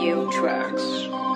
few tracks.